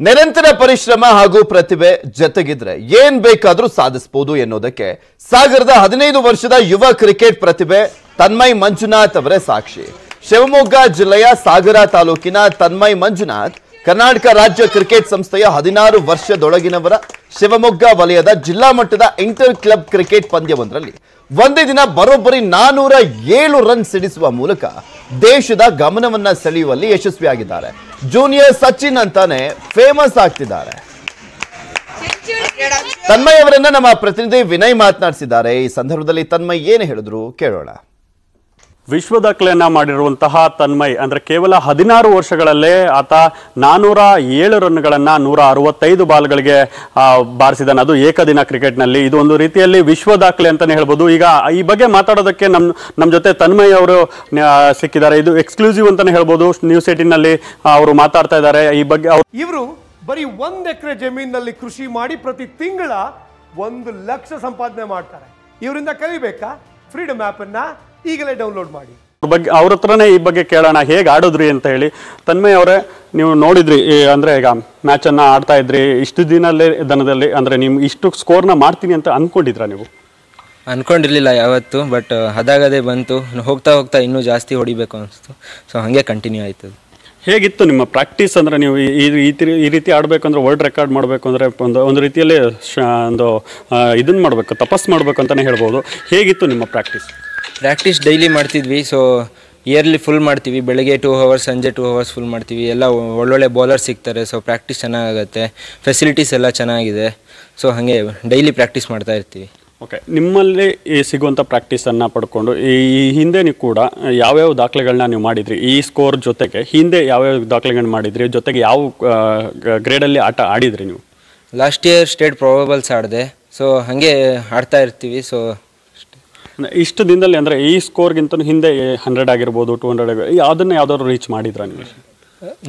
ನಿರಂತರ ಪರಿಶ್ರಮ ಹಾಗೂ ಪ್ರತಿಭೆ ಜೊತೆಗಿದ್ರೆ ಏನ್ ಬೇಕಾದ್ರೂ ಸಾಧಿಸಬಹುದು ಎನ್ನುವುದಕ್ಕೆ ಸಾಗರದ ಹದಿನೈದು ವರ್ಷದ ಯುವ ಕ್ರಿಕೆಟ್ ಪ್ರತಿಭೆ ತನ್ಮಯ್ ಮಂಜುನಾಥ್ ಅವರೇ ಸಾಕ್ಷಿ. ಶಿವಮೊಗ್ಗ ಜಿಲ್ಲೆಯ ಸಾಗರ ತಾಲೂಕಿನ ತನ್ಮಯ್ ಮಂಜುನಾಥ್ ಕರ್ನಾಟಕ ರಾಜ್ಯ ಕ್ರಿಕೆಟ್ ಸಂಸ್ಥೆಯ ಹದಿನಾರು ವರ್ಷದೊಳಗಿನವರ ಶಿವಮೊಗ್ಗ ವಲಯದ ಜಿಲ್ಲಾ ಮಟ್ಟದ ಇಂಟರ್ ಕ್ಲಬ್ ಕ್ರಿಕೆಟ್ ಪಂದ್ಯವೊಂದರಲ್ಲಿ ಒಂದೇ ದಿನ ಬರೋಬ್ಬರಿ ನಾನೂರ ಏಳು ರನ್ ಸಿಡಿಸುವ ಮೂಲಕ ದೇಶದ ಗಮನವನ್ನ ಸೆಳೆಯುವಲ್ಲಿ ಯಶಸ್ವಿಯಾಗಿದ್ದಾರೆ. ಜೂನಿಯರ್ ಸಚಿನ್ ಅಂತಾನೆ ಫೇಮಸ್ ಆಗ್ತಿದ್ದಾರೆ. ತನ್ಮಯ್ ಅವರನ್ನ ನಮ್ಮ ಪ್ರತಿನಿಧಿ ವಿನಯ್ ಮಾತನಾಡಿಸಿದ್ದಾರೆ. ಈ ಸಂದರ್ಭದಲ್ಲಿ ತನ್ಮಯ್ ಏನು ಹೇಳಿದ್ರು ಕೇಳೋಣ. ವಿಶ್ವ ದಾಖಲೆಯನ್ನ ಮಾಡಿರುವಂತಹ ತನ್ಮಯ್. ಅಂದ್ರೆ ಕೇವಲ ಹದಿನಾರು ವರ್ಷಗಳಲ್ಲೇ ಆತ ನಾನೂರ ಏಳು ರನ್ಗಳನ್ನ ನೂರ ಅರವತ್ತೈದು ಬಾಲ್ಗಳಿಗೆ ಬಾರಿಸಿದಾನೆ. ಅದು ಏಕದಿನ ಕ್ರಿಕೆಟ್ನಲ್ಲಿ. ಇದು ಒಂದು ರೀತಿಯಲ್ಲಿ ವಿಶ್ವ ದಾಖಲೆ ಅಂತಾನೆ ಹೇಳ್ಬೋದು. ಈಗ ಈ ಬಗ್ಗೆ ಮಾತಾಡೋದಕ್ಕೆ ನಮ್ಮ ನಮ್ಮ ಜೊತೆ ತನ್ಮಯ್ ಅವರು ಸಿಕ್ಕಿದ್ದಾರೆ. ಇದು ಎಕ್ಸ್ಕ್ಲೂಸಿವ್ ಅಂತಾನೆ ಹೇಳ್ಬೋದು. ನ್ಯೂಸ್ ಏಟಿನಲ್ಲಿ ಅವರು ಮಾತಾಡ್ತಾ ಇದ್ದಾರೆ. ಈ ಬಗ್ಗೆ ಇವರು ಬರೀ ಒಂದ್ ಎಕರೆ ಜಮೀನಿನಲ್ಲಿ ಕೃಷಿ ಮಾಡಿ ಪ್ರತಿ ತಿಂಗಳ ಒಂದು ಲಕ್ಷ ಸಂಪಾದನೆ ಮಾಡ್ತಾರೆ. ಇವರಿಂದ ಕಲಿಬೇಕಾ? ಫ್ರೀಡಮ್ ಆಪ್ ಅನ್ನ ಈಗಲೇ ಡೌನ್ಲೋಡ್ ಮಾಡಿ. ಅವ್ರ ಬಗ್ಗೆ ಅವ್ರ ಹತ್ರನೇ ಈ ಬಗ್ಗೆ ಕೇಳೋಣ ಹೇಗೆ ಆಡಿದ್ರಿ ಅಂತ ಹೇಳಿ. ತನ್ಮಯ್ ಅವರೇ ನೀವು ನೋಡಿದ್ರಿ ಅಂದರೆ ಅಂದ್ರೆ ಈಗ ಮ್ಯಾಚ್ ಅನ್ನ ಆಡ್ತಾ ಇದ್ರಿ ಇಷ್ಟು ದಿನಲ್ಲೇ ದನದಲ್ಲಿ ಅಂದ್ರೆ ನಿಮ್ ಇಷ್ಟು ಸ್ಕೋರ್ನ ಮಾಡ್ತೀನಿ ಅಂತ ಅನ್ಕೊಂಡಿದ್ರಾ ನೀವು? ಅನ್ಕೊಂಡಿರ್ಲಿಲ್ಲ ಯಾವತ್ತು ಬಟ್ ಅದಾಗದೇ ಬಂತು ಹೋಗ್ತಾ ಹೋಗ್ತಾ ಇನ್ನೂ ಜಾಸ್ತಿ ಹೊಡಿಬೇಕು ಅನಿಸ್ತು. ಸೊ ಹಾಗೆ ಕಂಟಿನ್ಯೂ ಆಯ್ತು ಹೇಗಿತ್ತು ನಿಮ್ಮ ಪ್ರಾಕ್ಟೀಸ್ ಅಂದರೆ ನೀವು ಈ- ರೀತಿ ಈ ರೀತಿ ಆಡಬೇಕಂದ್ರೆ ವರ್ಲ್ಡ್ ರೆಕಾರ್ಡ್ ಮಾಡಬೇಕು ಅಂದರೆ ಒಂದು ಒಂದು ರೀತಿಯಲ್ಲಿ ಒಂದು ಇದನ್ನು ಮಾಡಬೇಕು, ತಪಸ್ ಮಾಡಬೇಕು ಅಂತಲೇ ಹೇಳ್ಬೋದು. ಹೇಗಿತ್ತು ನಿಮ್ಮ ಪ್ರಾಕ್ಟೀಸ್? ಪ್ರಾಕ್ಟೀಸ್ ಡೈಲಿ ಮಾಡ್ತಿದ್ವಿ. ಸೊ ಇಯರ್ಲಿ ಫುಲ್ ಮಾಡ್ತೀವಿ. ಬೆಳಗ್ಗೆ ಟೂ ಅವರ್ಸ್ ಸಂಜೆ ಟೂ ಅವರ್ಸ್ ಫುಲ್ ಮಾಡ್ತೀವಿ. ಎಲ್ಲ ಒಳ್ಳೊಳ್ಳೆ ಬೌಲರ್ ಸಿಗ್ತಾರೆ. ಸೊ ಪ್ರಾಕ್ಟೀಸ್ ಚೆನ್ನಾಗಾಗುತ್ತೆ ಫೆಸಿಲಿಟೀಸ್ ಎಲ್ಲ ಚೆನ್ನಾಗಿದೆ. ಸೊ ಹಾಗೆ ಡೈಲಿ ಪ್ರಾಕ್ಟೀಸ್ ಮಾಡ್ತಾ ಇರ್ತೀವಿ. ಓಕೆ ನಿಮ್ಮಲ್ಲಿ ಈ ಸಿಗುವಂಥ ಪ್ರಾಕ್ಟೀಸನ್ನು ಪಡ್ಕೊಂಡು ಈ ಈ ಹಿಂದೆ ನೀವು ಕೂಡ ಯಾವ್ಯಾವ ದಾಖಲೆಗಳನ್ನ ನೀವು ಮಾಡಿದ್ರಿ? ಈ ಸ್ಕೋರ್ ಜೊತೆಗೆ ಹಿಂದೆ ಯಾವ್ಯಾವ ದಾಖಲೆಗಳನ್ನ ಮಾಡಿದ್ರಿ? ಜೊತೆಗೆ ಯಾವ ಗ್ರೇಡಲ್ಲಿ ಆಟ ಆಡಿದ್ರಿ ನೀವು? ಲಾಸ್ಟ್ ಇಯರ್ ಸ್ಟೇಟ್ ಪ್ರೊಬಲ್ಸ್ ಆಡಿದೆ. ಸೊ ಹಾಗೆ ಆಡ್ತಾ ಇರ್ತೀವಿ. ಸೊ ಇಷ್ಟು ದಿನದಲ್ಲಿ ಅಂದರೆ ಈ ಸ್ಕೋರ್ಗಿಂತ ಹಿಂದೆ ಹಂಡ್ರೆಡ್ ಆಗಿರ್ಬೋದು ಟೂ ಹಂಡ್ರೆಡ್ ಆಗಿರ್ಬೋದು ಅದನ್ನು ಯಾವ್ದಾದ್ರು ರೀಚ್ ಮಾಡಿದ್ರ ನೀವು?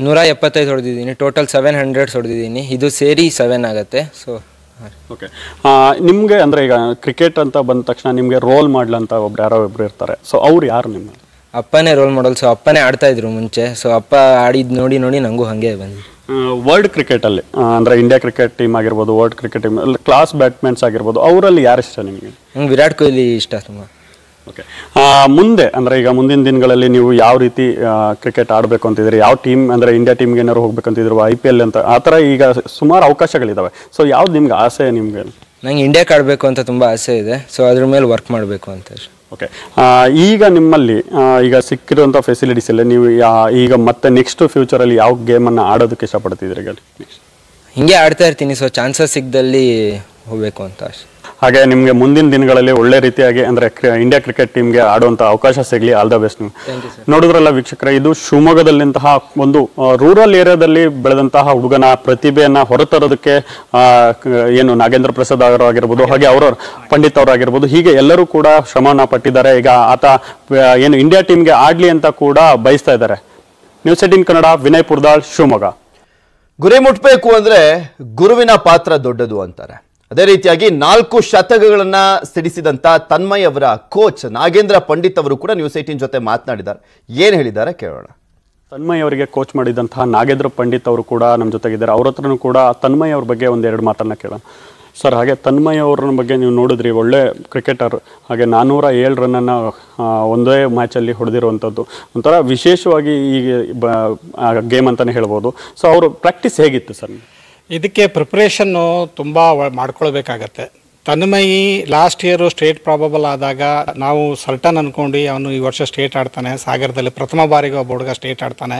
ನೂರ ಎಪ್ಪತ್ತೈದು ಹೊಡೆದಿದ್ದೀನಿ. ಟೋಟಲ್ ಸೆವೆನ್ ಹಂಡ್ರೆಡ್ಸ್ ಹೊಡೆದಿದ್ದೀನಿ. ಇದು ಸೇರಿ ಸೆವೆನ್ ಆಗುತ್ತೆ. ಸೊ ಓಕೆ ನಿಮಗೆ ಅಂದರೆ ಈಗ ಕ್ರಿಕೆಟ್ ಅಂತ ಬಂದ ತಕ್ಷಣ ನಿಮಗೆ ರೋಲ್ ಮಾಡ್ಲಂತ ಒಬ್ರು ಯಾರೋ ಒಬ್ರು ಇರ್ತಾರೆ. ಸೊ ಅವ್ರು ಯಾರು ನಿಮ್ಮ ಅಪ್ಪನೇ ರೋಲ್ ಮಾಡಲ್ ಸೊ ಅಪ್ಪನೇ ಆಡ್ತಾ ಇದ್ರು ಮುಂಚೆ. ಸೊ ಅಪ್ಪ ಆಡಿದ್ ನೋಡಿ ನೋಡಿ ನನಗೂ ಹಾಗೆ ಬಂದ್ವಿ ವರ್ಲ್ಡ್ ಕ್ರಿಕೆಟಲ್ಲಿ ಅಂದರೆ ಇಂಡಿಯಾ ಕ್ರಿಕೆಟ್ ಟೀಮ್ ಆಗಿರ್ಬೋದು world cricket team class batsmen ಆಗಿರ್ಬೋದು ಅವರಲ್ಲಿ ಯಾರು ಇಷ್ಟ ನಿಮಗೆ? ವಿರಾಟ್ ಕೊಹ್ಲಿ ಇಷ್ಟ ತುಂಬ. ಓಕೆ ಮುಂದೆ ಅಂದರೆ ಈಗ ಮುಂದಿನ ದಿನಗಳಲ್ಲಿ ನೀವು ಯಾವ ರೀತಿ ಕ್ರಿಕೆಟ್ ಆಡಬೇಕು ಅಂತಿದ್ದೀರಿ ಯಾವ ಟೀಮ್ ಅಂದರೆ ಇಂಡಿಯಾ ಟೀಮ್ಗೆ ಏನಾದ್ರು ಹೋಗ್ಬೇಕಂತಿದ್ರು ಐ ಪಿ ಎಲ್ ಅಂತ ಆ ಥರ ಈಗ ಸುಮಾರು ಅವಕಾಶಗಳಿದ್ದಾವೆ ಸೊ ಯಾವ್ದು ನಿಮ್ಗೆ ಆಸೆ ನಿಮಗೆ? ನಂಗೆ ಇಂಡಿಯಾಕ್ಕೆ ಆಡಬೇಕು ಅಂತ ತುಂಬ ಆಸೆ ಇದೆ. ಸೊ ಅದ್ರ ಮೇಲೆ ವರ್ಕ್ ಮಾಡಬೇಕು ಅಂತ. ಓಕೆ ಈಗ ನಿಮ್ಮಲ್ಲಿ ಈಗ ಸಿಕ್ಕಿರುವಂಥ ಫೆಸಿಲಿಟೀಸ್ ಎಲ್ಲ ನೀವು ಈಗ ಮತ್ತೆ ನೆಕ್ಸ್ಟ್ ಫ್ಯೂಚರಲ್ಲಿ ಯಾವ ಗೇಮನ್ನು ಆಡೋದಕ್ಕೆ ಇಷ್ಟಪಡ್ತಿದ್ದೀರಿ ಈಗ? ಹಿಂಗೆ ಆಡ್ತಾ ಇರ್ತೀನಿ. ಸೊ ಚಾನ್ಸಸ್ ಸಿಗ್ದಲ್ಲಿ ಹೋಗಬೇಕು ಅಂತ ಅಷ್ಟೆ ಹಾಗೆ ನಿಮಗೆ ಮುಂದಿನ ದಿನಗಳಲ್ಲಿ ಒಳ್ಳೆ ರೀತಿಯಾಗಿ ಅಂದರೆ ಇಂಡಿಯಾ ಕ್ರಿಕೆಟ್ ಟೀಮ್ಗೆ ಆಡುವಂಥ ಅವಕಾಶ ಸಿಗಲಿ ಆಲ್ ದ ಬೆಸ್ಟ್ ನೀವು ನೋಡಿದ್ರಲ್ಲ ವೀಕ್ಷಕರ ಇದು ಶಿವಮೊಗ್ಗದಲ್ಲಿಂತಹ ಒಂದು ರೂರಲ್ ಏರಿಯಾದಲ್ಲಿ ಬೆಳೆದಂತಹ ಹುಡುಗನ ಪ್ರತಿಭೆಯನ್ನ ಹೊರತರೋದಕ್ಕೆ ಆ, ಏನು ನಾಗೇಂದ್ರ ಪ್ರಸಾದ್ ಅವರು ಆಗಿರ್ಬೋದು ಹಾಗೆ ಅವರ ಪಂಡಿತ್ ಅವರಾಗಿರ್ಬೋದು ಹೀಗೆ ಎಲ್ಲರೂ ಕೂಡ ಶ್ರಮವನ್ನ ಪಟ್ಟಿದ್ದಾರೆ. ಈಗ ಆತ ಏನು ಇಂಡಿಯಾ ಟೀಮ್ಗೆ ಆಡ್ಲಿ ಅಂತ ಕೂಡ ಬಯಸ್ತಾ ಇದ್ದಾರೆ. News eighteen Kannada Vinay Purdal Shivamogga. ಗುರಿ ಮುಟ್ಟಬೇಕು ಅಂದ್ರೆ ಗುರುವಿನ ಪಾತ್ರ ದೊಡ್ಡದು ಅಂತಾರೆ. ಅದೇ ರೀತಿಯಾಗಿ ನಾಲ್ಕು ಶತಕಗಳನ್ನ ಸಿಡಿಸಿದಂತ ತನ್ಮಯ್ ಅವರ ಕೋಚ್ ನಾಗೇಂದ್ರ ಪಂಡಿತ್ ಅವರು ಕೂಡ ನ್ಯೂಸ್ ಏಟೀನ್ ಜೊತೆ ಮಾತನಾಡಿದ್ದಾರೆ. ಏನು ಹೇಳಿದ್ದಾರೆ ಕೇಳೋಣ. ತನ್ಮಯ್ ಅವರಿಗೆ ಕೋಚ್ ಮಾಡಿದಂತಹ ನಾಗೇಂದ್ರ ಪಂಡಿತ್ ಅವರು ಕೂಡ ನಮ್ಮ ಜೊತೆಗಿದ್ದಾರೆ. ಅವ್ರ ಹತ್ರನೂ ಕೂಡ ತನ್ಮಯ್ ಅವ್ರ ಬಗ್ಗೆ ಒಂದೆರಡು ಮಾತನ್ನ ಕೇಳೋಣ. ಸರ್, ಹಾಗೆ ತನ್ಮಯ್ ಅವ್ರ ಬಗ್ಗೆ ನೀವು ನೋಡಿದ್ರಿ, ಒಳ್ಳೆ ಕ್ರಿಕೆಟರ್, ಹಾಗೆ ನಾನ್ನೂರ ಏಳು ರನ್ನನ್ನು ಒಂದೇ ಮ್ಯಾಚಲ್ಲಿ ಹೊಡೆದಿರುವಂಥದ್ದು. ಒಂಥರ ವಿಶೇಷವಾಗಿ ಈ ಗೇಮ್ ಅಂತಲೇ ಹೇಳ್ಬೋದು. ಸೊ ಅವರು ಪ್ರಾಕ್ಟೀಸ್ ಹೇಗಿತ್ತು ಸರ್? ಇದಕ್ಕೆ ಪ್ರಿಪ್ರೇಷನ್ನು ತುಂಬ ಮಾಡ್ಕೊಳ್ಬೇಕಾಗತ್ತೆ. Tanmayi last year state probable ಆದಾಗ ನಾವು ಸಲ್ಟನ್ ಅಂದ್ಕೊಂಡು ಅವನು ಈ ವರ್ಷ ಸ್ಟೇಟ್ ಆಡ್ತಾನೆ. ಸಾಗರದಲ್ಲಿ ಪ್ರಥಮ ಬಾರಿಗೆ ಒಬ್ಬ ಹುಡುಗ ಸ್ಟೇಟ್ ಆಡ್ತಾನೆ.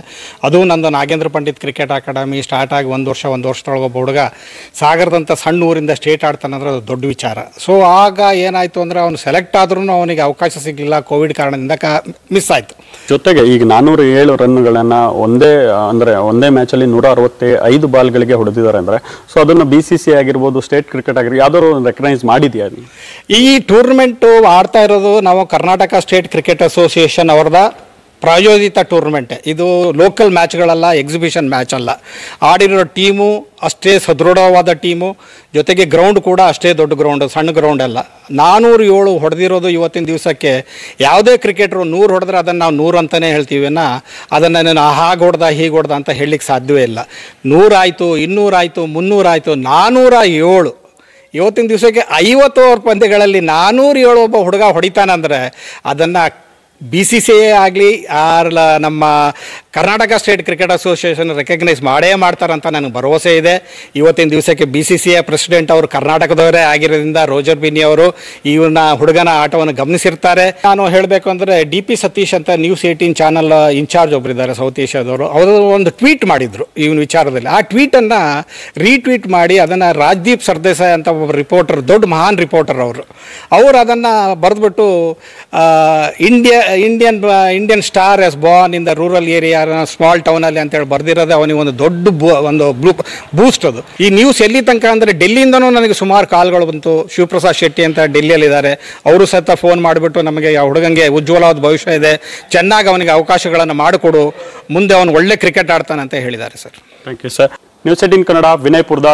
ಅದು ನಂದು Nagendra Pandit cricket academy start ಆಗಿ ಒಂದು ವರ್ಷ, ಒಂದು ವರ್ಷದೊಳಗೆ ಒಬ್ಬ ಹುಡುಗ ಸಾಗರದಂಥ ಸಣ್ಣ ಊರಿಂದ ಸ್ಟೇಟ್ ಆಡ್ತಾನೆ ಅಂದರೆ ಅದು ದೊಡ್ಡ ವಿಚಾರ. ಸೊ ಆಗ ಏನಾಯಿತು ಅಂದರೆ ಅವನು ಸೆಲೆಕ್ಟ್ ಆದ್ರೂ ಅವನಿಗೆ ಅವಕಾಶ ಸಿಗಲಿಲ್ಲ. ಕೋವಿಡ್ ಕಾರಣದಿಂದ ಕ ಮಿಸ್ ಆಯಿತು. ಜೊತೆಗೆ ಈಗ ನಾನ್ನೂರ ಏಳು ರನ್ಗಳನ್ನು ಒಂದೇ, ಅಂದರೆ ಒಂದೇ ಮ್ಯಾಚಲ್ಲಿ ನೂರ ಅರವತ್ತೇ ಐದು ಬಾಲ್ಗಳಿಗೆ ಹೊಡೆದಿದ್ದಾರೆ ಅಂದರೆ ಸೊ ಅದನ್ನು ಬಿ ಸಿ ಸಿ ಆಗಿರ್ಬೋದು ಸ್ಟೇಟ್ ಕ್ರಿಕೆಟ್ ಆಗಿರ್ಬೋದು, ಯಾವ್ದಾದ್ರು ರೆಕಗ್ನೈಸ್ ಮಾಡಿದೆಯಾ ಈ ಟೂರ್ನಮೆಂಟು ಆಡ್ತಾ ಇರೋದು ನಾವು ಕರ್ನಾಟಕ ಸ್ಟೇಟ್ ಕ್ರಿಕೆಟ್ ಅಸೋಸಿಯೇಷನ್ ಅವ್ರದ ಪ್ರಾಯೋಜಿತ ಟೂರ್ನಮೆಂಟ್. ಇದು ಲೋಕಲ್ ಮ್ಯಾಚ್ಗಳಲ್ಲ ಎಕ್ಸಿಬಿಷನ್ ಮ್ಯಾಚ್ ಅಲ್ಲ. ಆಡಿರೋ ಟೀಮು ಅಷ್ಟೇ ಸದೃಢವಾದ ಟೀಮು, ಜೊತೆಗೆ ಗ್ರೌಂಡ್ ಕೂಡ ಅಷ್ಟೇ ದೊಡ್ಡ ಗ್ರೌಂಡ್ ಸಣ್ಣ ಗ್ರೌಂಡ್ ಅಲ್ಲ. ನಾನೂರು ಏಳು ಹೊಡೆದಿರೋದು ಇವತ್ತಿನ ದಿವಸಕ್ಕೆ. ಯಾವುದೇ ಕ್ರಿಕೆಟ್ರು ನೂರು ಹೊಡೆದ್ರೆ ಅದನ್ನು ನಾವು ನೂರು ಅಂತಲೇ ಹೇಳ್ತೀವಿನ? ಅದನ್ನು ನಾನು ಹಾಗೆ ಹೊಡೆದ ಹೀಗೆ ಹೊಡೆದ ಅಂತ ಹೇಳಲಿಕ್ಕೆ ಸಾಧ್ಯವೇ ಇಲ್ಲ. ನೂರಾಯಿತು, ಇನ್ನೂರಾಯಿತು, ಮುನ್ನೂರಾಯಿತು ನಾನ್ನೂರ ಏಳು. ಇವತ್ತಿನ ದಿವಸಕ್ಕೆ ಐವತ್ತು ಓವರ್ ಪಂದ್ಯಗಳಲ್ಲಿ ನಾನ್ನೂರು ಏಳು ಒಬ್ಬ ಹುಡುಗ ಹೊಡಿತಾನಂದರೆ ಅದನ್ನು ಬಿ ಸಿ ಸಿ ಎ ಆಗಲಿ ಆರ್ಲ ನಮ್ಮ Karnataka state cricket association recognise ಮಾಡೇ ಮಾಡ್ತಾರಂತ ನನಗೆ ಭರವಸೆ ಇದೆ. ಇವತ್ತಿನ ದಿವಸಕ್ಕೆ B C C A president ಅವರು ಕರ್ನಾಟಕದವರೇ ಆಗಿರೋದ್ರಿಂದ ರೋಜರ್ ಬಿನಿ ಅವರು ಇವನ ಹುಡುಗನ ಆಟವನ್ನು ಗಮನಿಸಿರ್ತಾರೆ. ನಾನು ಹೇಳಬೇಕು ಅಂದರೆ ಡಿ ಪಿ ಸತೀಶ್ ಅಂತ ನ್ಯೂಸ್ ಏಯ್ಟೀನ್ ಚಾನಲ್ ಇನ್ಚಾರ್ಜ್ ಒಬ್ಬರಿದ್ದಾರೆ ಸೌತ್ ಏಷ್ಯಾದವರು ಅವರು ಒಂದು ಟ್ವೀಟ್ ಮಾಡಿದರು ಇವನ ವಿಚಾರದಲ್ಲಿ. ಆ ಟ್ವೀಟನ್ನು ರೀಟ್ವೀಟ್ ಮಾಡಿ ಅದನ್ನು ರಾಜ್ದೀಪ್ ಸರ್ದೇಸಾಯಿ ಅಂತ ಒಬ್ಬ ರಿಪೋರ್ಟರ್ ದೊಡ್ಡ ಮಹಾನ್ ರಿಪೋರ್ಟರ್ ಅವರು. ಅವರು ಅದನ್ನು ಬರೆದ್ಬಿಟ್ಟು India Indian Indian star is born in the rural area small ಟೌನಲ್ಲಿ ಅಂತೇಳಿ ಬರ್ದಿರೋದು ಅವನಿಗೆ ಒಂದು ದೊಡ್ಡ ಒಂದು ಬ್ಲೂ ಬೂಸ್ಟ್ ಅದು. ಈ ನ್ಯೂಸ್ ಎಲ್ಲಿ ತನಕ ಅಂದರೆ ಡೆಲ್ಲಿಯಿಂದನೂ ನನಗೆ ಸುಮಾರು ಕಾಲ್ಗಳು ಬಂತು. ಶಿವಪ್ರಸಾದ್ ಶೆಟ್ಟಿ ಅಂತ ಡೆಲ್ಲಿಯಲ್ಲಿದ್ದಾರೆ. ಅವರು ಸಹಿತ ಫೋನ್ ಮಾಡಿಬಿಟ್ಟು ನಮಗೆ ಆ ಹುಡುಗಂಗೆ ಉಜ್ವಲವಾದ ಭವಿಷ್ಯ ಇದೆ. ಚೆನ್ನಾಗಿ ಅವನಿಗೆ ಅವಕಾಶಗಳನ್ನು ಮಾಡಿಕೊಡು. ಮುಂದೆ ಅವನು ಒಳ್ಳೆ ಕ್ರಿಕೆಟ್ ಆಡ್ತಾನೆ ಅಂತ ಹೇಳಿದ್ದಾರೆ sir thank you sir news eighteen Kannada Vinay ಪುರ್ದ